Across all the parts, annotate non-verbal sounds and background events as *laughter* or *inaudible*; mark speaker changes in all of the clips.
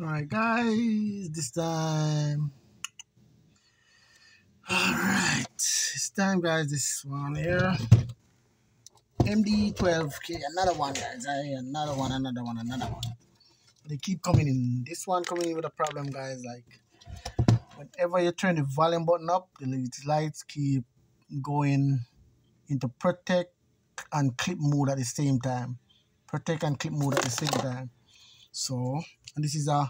Speaker 1: Alright guys, this time. Alright, this time guys, this one here. MD12K, another one guys, another one, another one, another one. They keep coming in. This one coming in with a problem guys, like whenever you turn the volume button up, the lights keep going into protect and clip mode at the same time. Protect and clip mode at the same time. So, and this is a,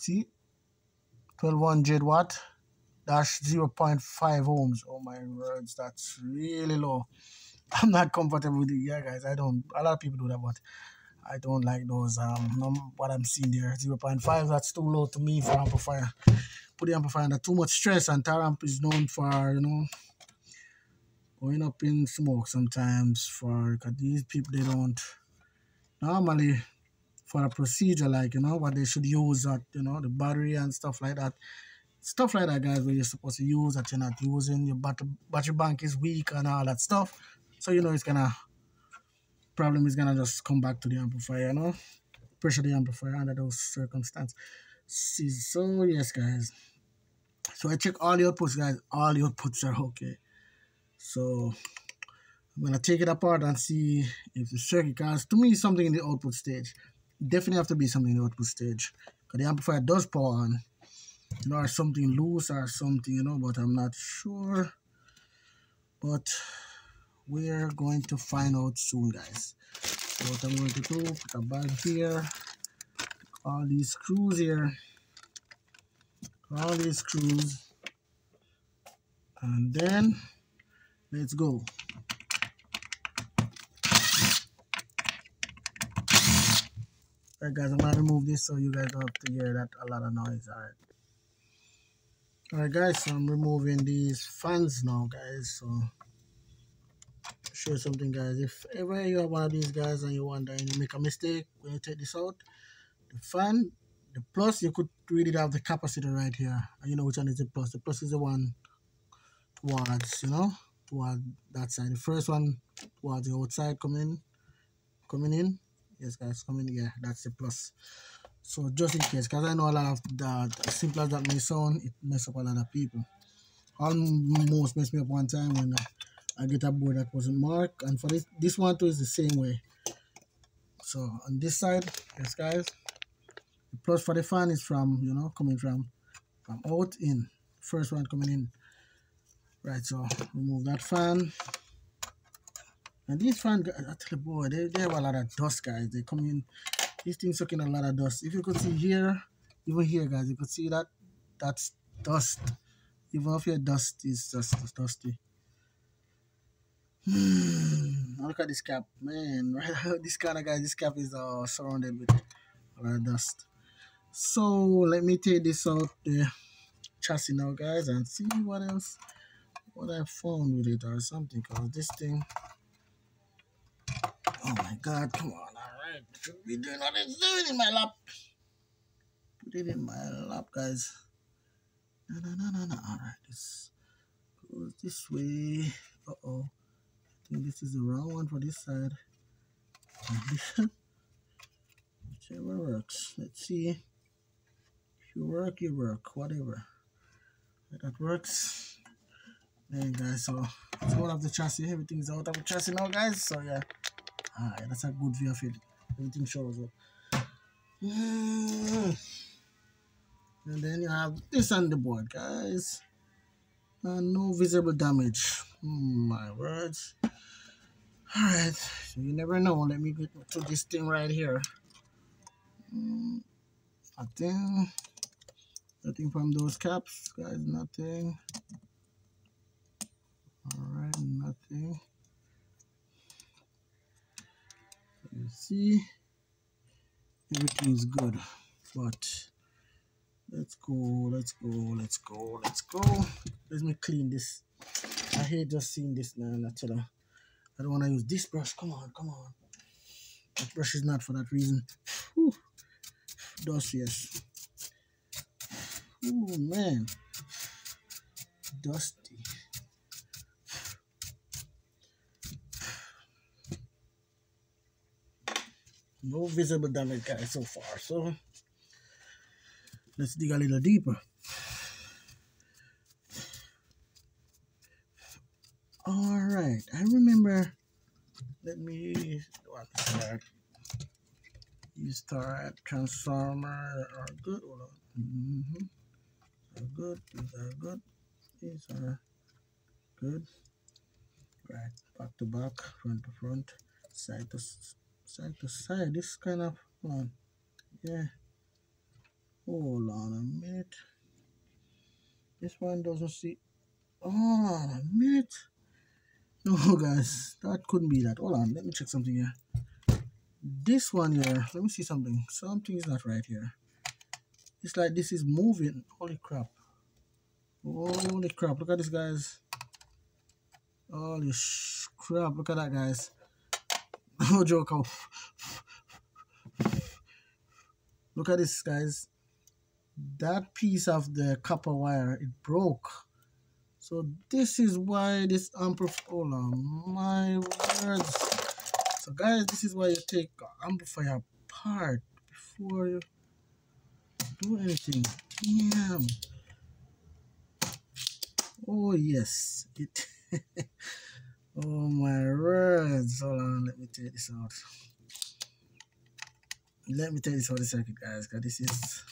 Speaker 1: see, 1200 watt dash 0.5 ohms. Oh my words, that's really low. *laughs* I'm not comfortable with it. Yeah, guys, I don't, a lot of people do that, but I don't like those, um, what I'm seeing there. 0.5, that's too low to me for amplifier. Put the amplifier under too much stress, and Taramp is known for, you know, going up in smoke sometimes for, these people, they don't, normally, for a procedure like you know what they should use at you know the battery and stuff like that. Stuff like that guys where you're supposed to use that you're not using your battery battery bank is weak and all that stuff. So you know it's gonna problem is gonna just come back to the amplifier you know? Pressure the amplifier under those circumstances. So yes guys. So i check all the outputs guys. All the outputs are okay. So I'm gonna take it apart and see if the circuit because to me something in the output stage definitely have to be something in the output stage. Because the amplifier does power on. You know, or something loose or something, you know, but I'm not sure. But we're going to find out soon, guys. So what I'm going to do, put a bag here, all these screws here, all these screws, and then let's go. Alright guys, I'm gonna remove this so you guys don't have to hear that a lot of noise. Alright. Alright guys, so I'm removing these fans now guys. So show something guys. If ever you have one of these guys and you wonder and you make a mistake when you take this out, the fan, the plus you could really have the capacitor right here. And you know which one is the plus. The plus is the one towards, you know, toward that side. The first one towards the outside coming coming in yes guys coming here. That's a plus. So just in case because i know a lot of that simple as that may sound it mess up a lot of people. Almost messed me up one time when i get a board that wasn't marked and for this this one too is the same way. So on this side yes guys the plus for the fan is from you know coming from from out in. First one coming in. Right so remove that fan and these fans, I tell you, boy, they, they have a lot of dust, guys. They come in, these things sucking a lot of dust. If you could see here, even here, guys, you could see that that's dust. Even if your dust is just dusty. *sighs* Hmm, look at this cap, man. Right, *laughs* this kind of guy, this cap is uh, surrounded with a lot of dust. So let me take this out the chassis now, guys, and see what else, what I found with it or something. Cause this thing Oh my god, come on, alright. Should be doing what it's doing in my lap. Put it in my lap, guys. No, no, no, no, no. Alright, this goes this way. Uh oh. I think this is the wrong one for this side. *laughs* Whichever works. Let's see. If you work, you work. Whatever. That works. There guys, so it's out of the chassis. Everything's out of the chassis now, guys. So yeah. Ah, that's a good view of it. Everything shows up. Mm. And then you have this on the board, guys. Uh, no visible damage. Mm, my words. Alright, so you never know. Let me get to this thing right here. Mm, nothing. Nothing from those caps, guys. Nothing. Alright, nothing. You see? Everything is good but let's go let's go let's go let's go. Let me clean this. I hate just seeing this now naturally i don't want to use this brush. Come on come on. That brush is not for that reason. Whew. dust yes. Oh man. Dusty no visible damage guys so far so let's dig a little deeper. All right, I remember. Let me what start. You start transformer are good. Mm -hmm. Are good. These are good. These are good. Right, back to back, front to front, side to side to side. This kind of one, yeah. Hold on a minute. This one doesn't see. Oh, a minute. No, *laughs* guys, that couldn't be that. Hold on, let me check something here. This one here, let me see something. Something is not right here. It's like this is moving. Holy crap. Holy crap. Look at this, guys. Holy crap. Look at that, guys. No joke. Look at this, guys. That piece of the copper wire it broke. So this is why this amplifier on my words. So guys this is why you take amplifier apart before you do anything. Damn. Oh yes. It *laughs* oh my words. Hold on let me take this out. Let me take this out a second guys because this is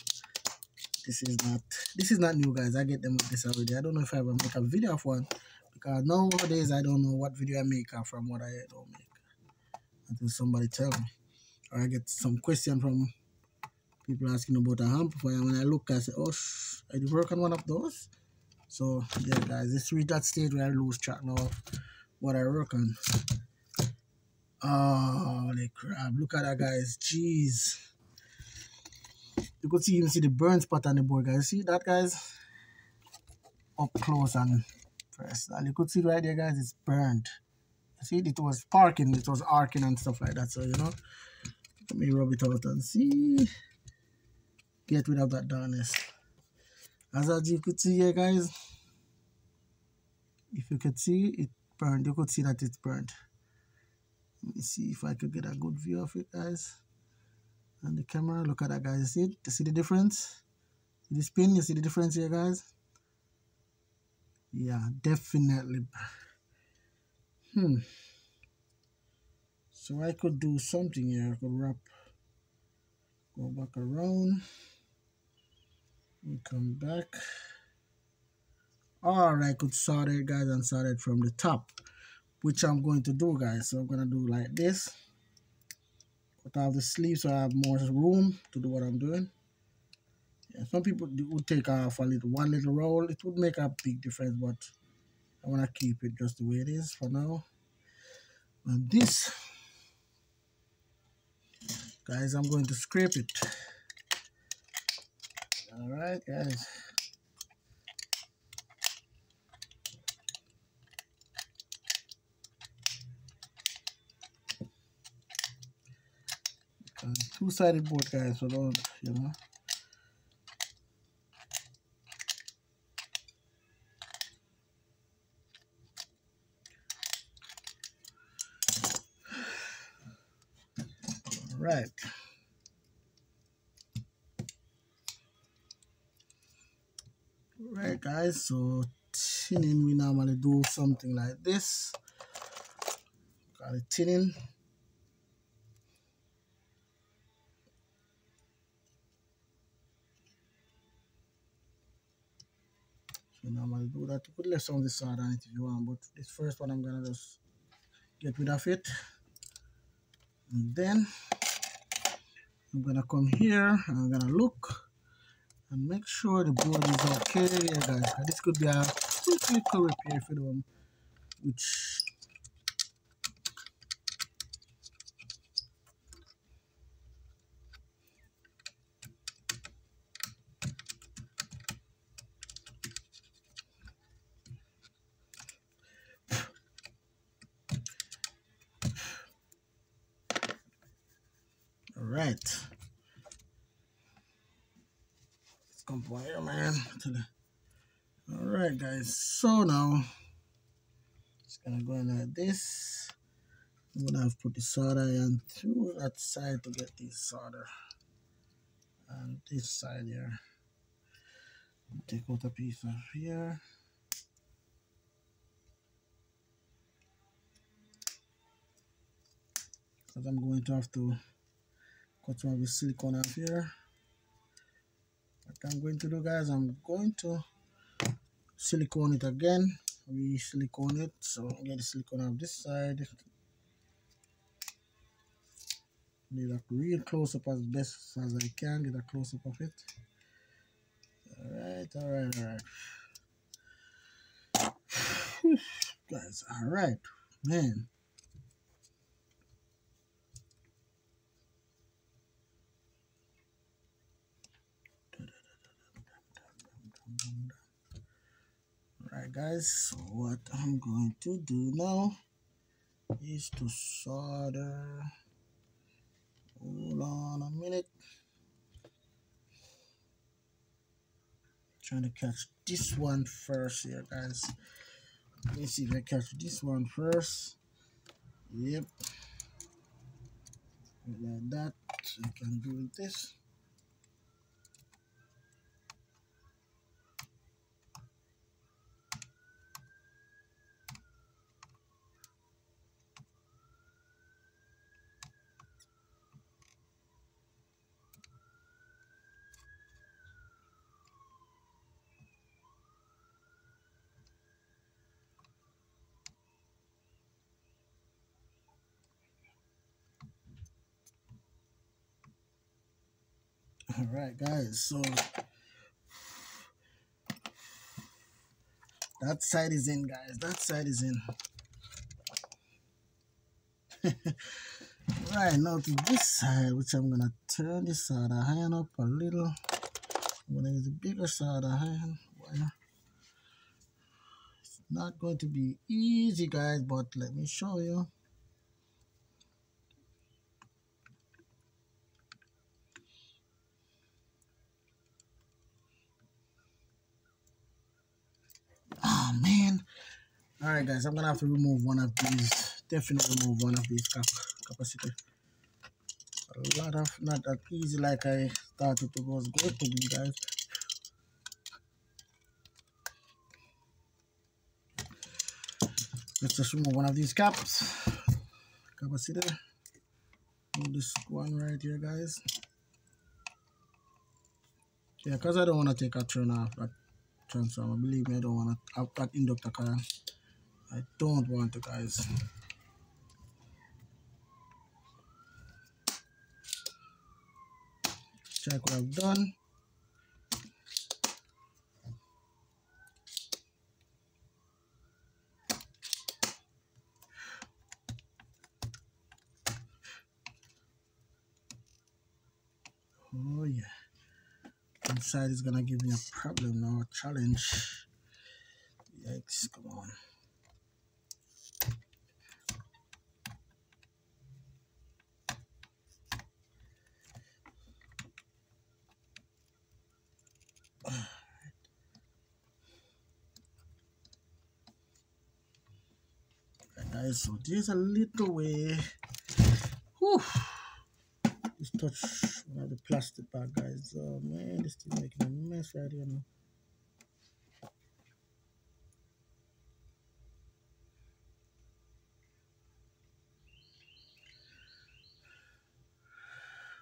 Speaker 1: this is not this is not new guys. I get them with this already. I don't know if i ever make a video of one because nowadays i don't know what video i make uh, from what i don't make until somebody tell me or i get some question from people asking about a amplifier when i look i say oh sh i work on one of those? So yeah guys it's reached that stage where i lose track now what i work on oh holy crap look at that guys jeez you could see even see the burn spot on the board, guys. See that, guys? Up close and. And you could see right there, guys, it's burned. See, it was sparking, it was arcing and stuff like that. So, you know, let me rub it out and see. Get rid of that darkness. As, as you could see here, guys, if you could see, it burned. You could see that it's burned. Let me see if I could get a good view of it, guys. And the camera look at that guys. See it? You see the difference? See the spin? You see the difference here guys? Yeah definitely. Hmm. So I could do something here. I could wrap go back around. And come back or I could solder it guys and solder it from the top which I'm going to do guys so I'm gonna do like this cut off the sleeve so I have more room to do what I'm doing. Yeah, some people would take off a little one little roll. It would make a big difference, but I want to keep it just the way it is for now. And this, guys, I'm going to scrape it. All right, guys. Two-sided board guys so don't you know. Right right guys so tinning we normally do something like this. Got it tinning So that. You could left the solder on it if you want, but this first one I'm gonna just get rid of it. And then I'm gonna come here and I'm gonna look and make sure the board is okay yeah guys. This could be a quick little repair for them, which right. Let's come for here, man. All right, guys. So now, it's gonna go in like this. I'm gonna have put the solder in through that side to get this solder. And this side here. take out a piece of here because I'm going to have to cut some of the silicone off here what I'm going to do guys I'm going to silicone it again. We silicone it. So get the silicone off this side. Need a real close up as best as I can. Get a close up of it. Alright, alright, alright. *sighs* Guys, alright, man. Alright guys, so what I'm going to do now is to solder. Hold on a minute. trying to catch this one first here guys let me see if I catch this one first yep like that I can do this all right guys so that side is in guys that side is in. *laughs* Right now to this side which i'm gonna turn this side iron up a little. I'm gonna use the bigger side iron wire it's not going to be easy guys but let me show you Oh man. Alright guys, I'm gonna have to remove one of these. Definitely remove one of these cap capacitor. A lot of not that easy like I thought it was going to be guys. Let's just remove one of these caps. Capacitor. Move this one right here guys. Yeah, because I don't want to take a turn off that transformer. Believe me, I don't want to have that inductor current. I don't want to, guys. Check what I've done. Oh yeah inside is gonna give me a problem now, a challenge. Yikes, come on. guys, so there's a little way. Whew just touch one of the plastic bag guys oh man this thing making a mess right here now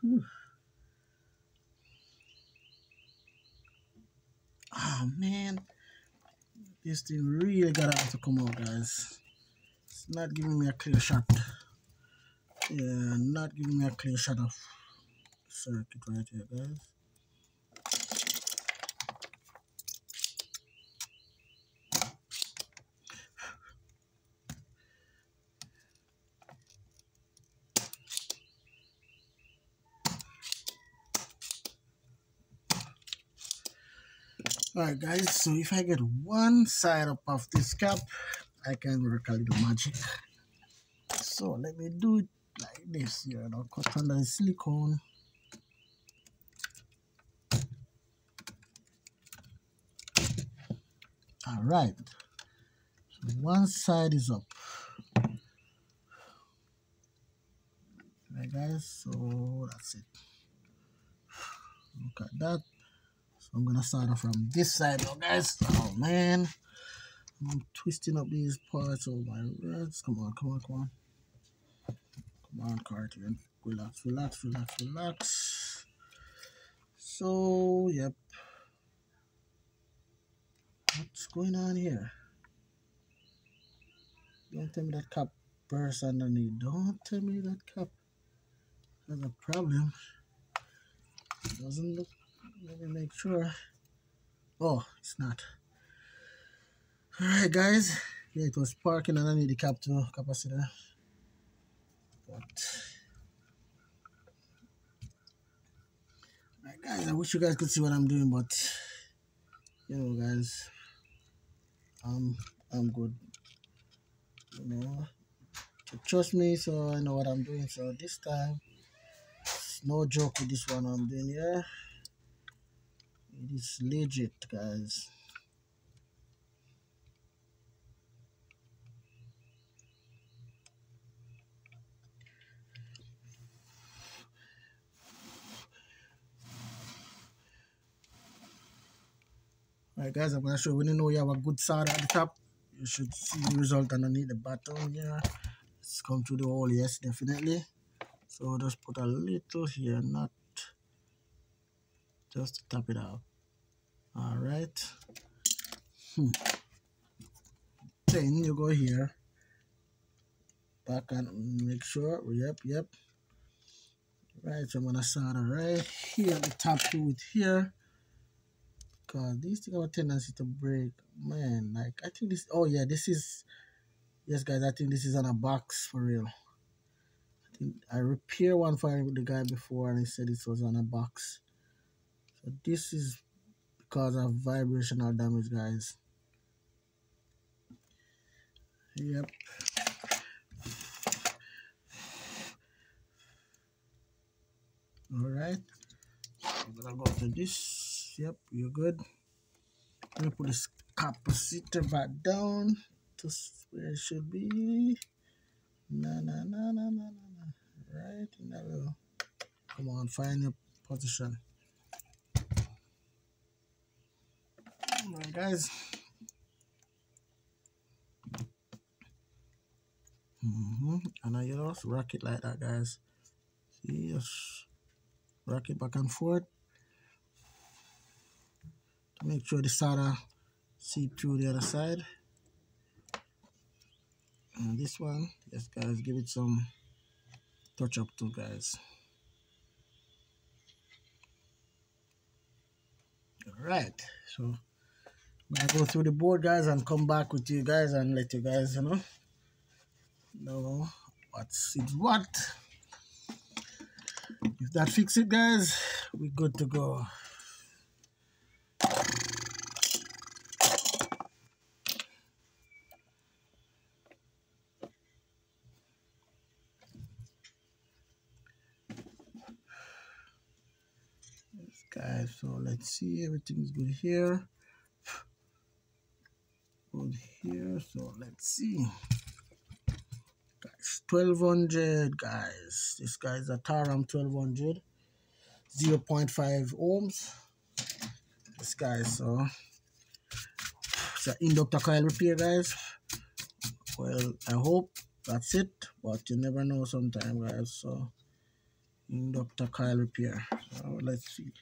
Speaker 1: Oh ah, man, this thing really gotta to come out, guys. Not giving me a clear shot. Yeah not giving me a clear shot of circuit right here guys. Alright guys, so if I get one side up of this cap, I can work a little magic. So let me do it like this here now cut under the silicone. All right. So one side is up. Right guys so that's it. Look at that. So I'm gonna start off from this side now, guys. Oh man, I'm twisting up these parts of my words. Come on, come on, come on. Come on, Carty. Relax, relax, relax, relax. So, yep. What's going on here? Don't tell me that cup burst underneath. Don't tell me that cup has a problem. It doesn't look let me make sure. Oh, it's not. Alright guys. Yeah, it was parking and I need the cap to capacitor. But Alright guys, I wish you guys could see what I'm doing, but you know guys. Um I'm good. You know. trust me so I know what I'm doing. So this time it's no joke with this one I'm doing, yeah. It is legit, guys. Alright guys, I'm gonna show you. When you know you have a good solder at the top, you should see the result underneath the bottom here. It's come through the hole, yes, definitely. So just put a little here, not just to tap it out all right. Hmm. then you go here. Back and make sure. Yep yep. Right so i'm gonna start right here the top to it here because these things have a tendency to break man like i think this oh yeah this is yes guys i think this is on a box for real. I think i repaired one for the guy before and he said it was on a box. So this is cause of vibrational damage guys. Yep. All right. I'm gonna go to this yep you're good I'm gonna put this capacitor back down to where it should be na na na na na na na. right in that come on find your position Alright guys. Mm -hmm. And I just rock it like that guys. See rock it back and forth. Make sure the solder seep through the other side. And this one, yes guys, give it some touch up too guys. Alright, so I go through the board, guys, and come back with you guys and let you guys, you know, know what's it what. If that fix it, guys, we're good to go. Guys. So let's see. Everything's good here. Good here. So let's see. Guys 1200 guys. This guy's a taram 1200 0 0.5 ohms. This guy so. It's an inductor coil repair guys. Well i hope that's it but you never know sometimes guys. So inductor coil repair. So let's see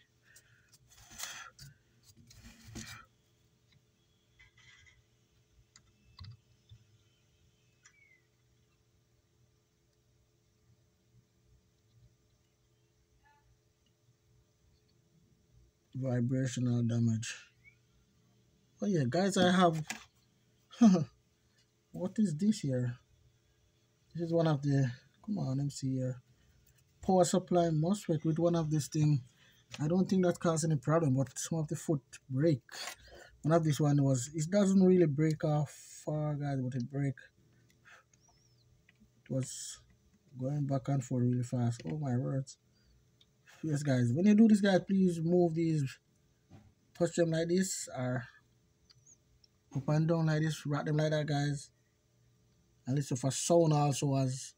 Speaker 1: vibrational damage. Oh yeah guys i have *laughs* what is this here? This is one of the come on let me see here. Power supply MOSFET with one of this thing. I don't think that caused any problem but some of the foot break. One of this one was it doesn't really break off far guys but it break. It was going back and forth really fast. Oh my words yes guys when you do this guys please move these touch them like this or up and down like this rock them like that guys and listen for sound also has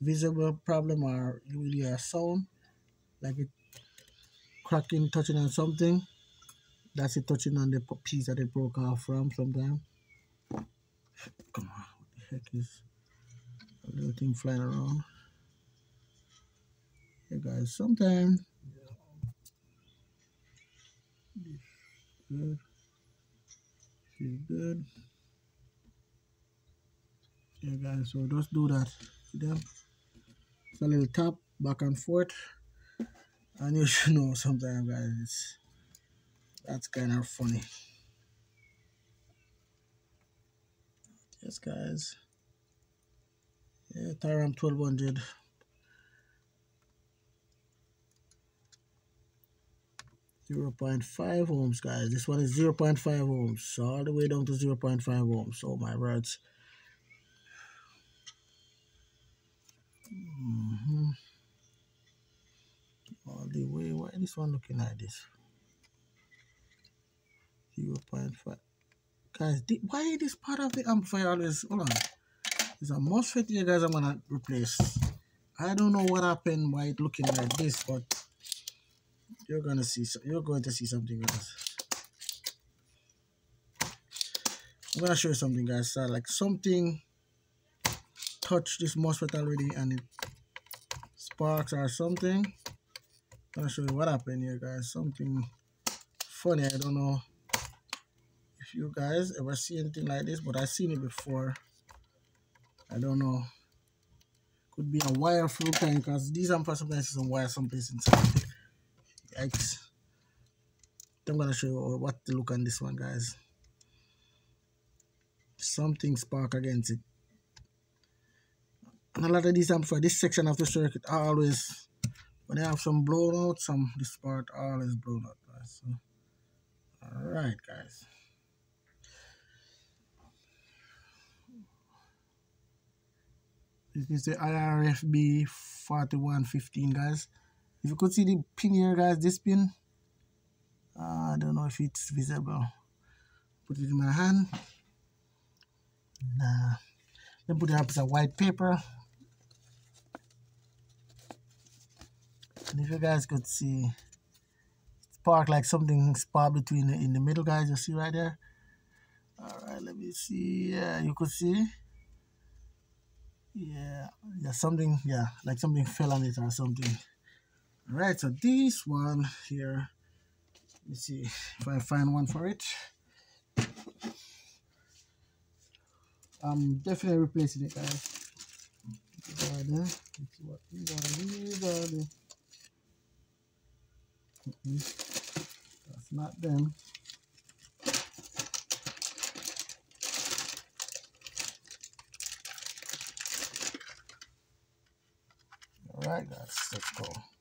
Speaker 1: visible problem or you really hear sound like it cracking touching on something that's it touching on the piece that it broke off from sometime. Come on, what the heck is a little thing flying around? Yeah, guys, sometimes good. She's good. Yeah, guys, so just do that. See them? It's a little tap back and forth. And you *laughs* should know sometimes, guys, that's kind of funny. Yes, guys. Yeah, Taram 1200. Zero point five ohms, guys. This one is zero point five ohms, so all the way down to zero point five ohms. Oh my words! Mm -hmm. All the way. Why this one looking like this? Zero point five. Guys, why this part of the amplifier always? Hold on. It's a MOSFET here, guys. I'm gonna replace. I don't know what happened. Why it looking like this, but you're gonna see. So, You're going to see something, guys. I'm gonna show you something, guys. Like something touched this MOSFET already, and it sparks or something. I'm gonna show you what happened here, guys. Something funny. I don't know if you guys ever see anything like this, but I've seen it before. I don't know. Could be a wire flow time because these are sometimes some wire someplace inside. Yikes. I'm gonna show you what to look on this one, guys. Something spark against it. And a lot of these for this section of the circuit always when they have some blown out, some this part always blown out, guys. So, alright, guys. This is the IRFB 4115, guys. If you could see the pin here, guys, this pin, uh, I don't know if it's visible. Put it in my hand. Nah. Then put it up as a white paper. And if you guys could see, spark like something spark between in the middle, guys. You see right there. All right, let me see. Yeah, you could see. Yeah, yeah, something. Yeah, like something fell on it or something. All right, so this one here. Let me see if I find one for it. I'm definitely replacing it, guys. These are the, what these are, these are the that's not them. All right, guys, let's go.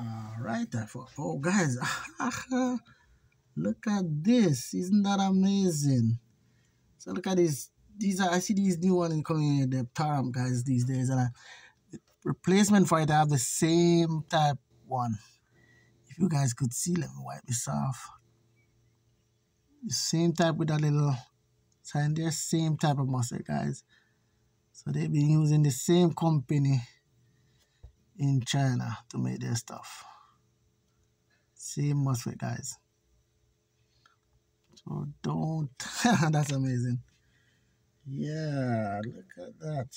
Speaker 1: All right, oh, guys, *laughs* look at this! Isn't that amazing? So look at this these are I see these new ones coming in the Taram guys these days, and a replacement for it I have the same type one. If you guys could see, let me wipe this off. The same type with a little sign there, same type of MOSFET, guys. So they've been using the same company in China to make their stuff. Same MOSFET, guys. So don't, *laughs* that's amazing. Yeah, look at that.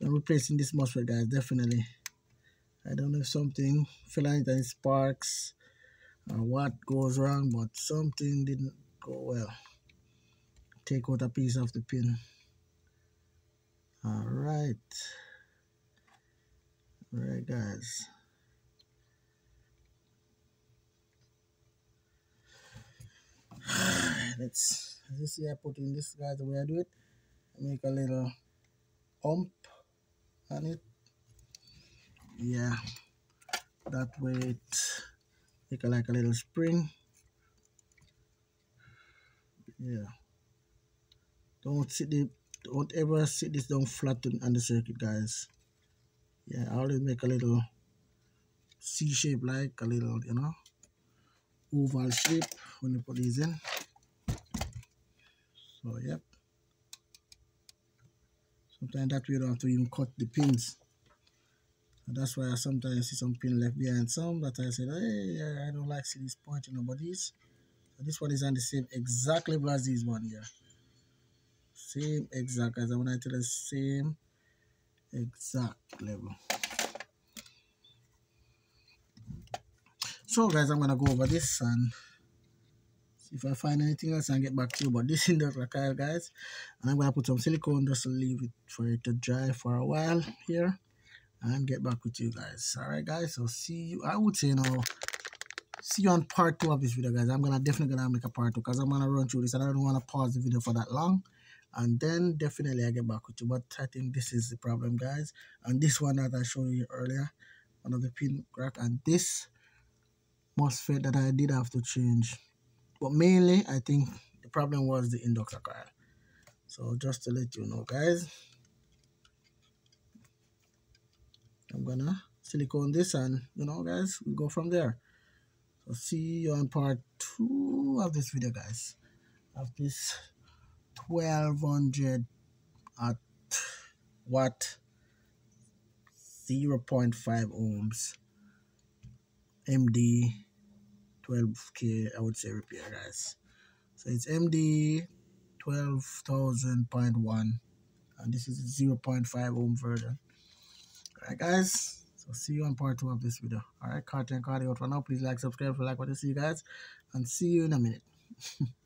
Speaker 1: I'm replacing this MOSFET, guys, definitely. I don't know if something it and sparks or what goes wrong, but something didn't go well. Take out a piece of the pin. All right. All right, guys. *sighs* Let's this here put in this guys the way I do it? Make a little ump on it. Yeah that way it make a, like a little spring. Yeah. Don't sit the don't ever sit this down flat on the circuit guys yeah I always make a little C shape like a little you know oval shape when you put these in so yep. Sometimes that we don't have to even cut the pins. and that's why I sometimes see some pin left behind some that I said, hey, I don't like see this pointing over this. So this one is on the same exact level as this one here. Same exact as I want to tell the same exact level. So guys, I'm gonna go over this and see if I find anything else and get back to you. But this *laughs* is the Raquel guys. And I'm gonna put some silicone just to leave it for it to dry for a while here and get back with you guys. Alright guys, so see you I would say know see you on part two of this video guys. I'm gonna definitely gonna make a part two because I'm gonna run through this and I don't wanna pause the video for that long and then definitely I get back with you. But I think this is the problem, guys. And this one that I showed you earlier, another pin crack, and this MOSFET that I did have to change. But mainly, I think the problem was the inductor coil. So just to let you know, guys, I'm gonna silicone this and you know guys we go from there so see you on part two of this video guys of this 1200 at watt 0.5 ohms. MD 12k I would say repair guys. So it's MD 12,000.1 and this is 0.5 ohm version. Alright guys. So see you on part two of this video. Alright content cardio for now. Please like subscribe you like what you see guys and see you in a minute *laughs*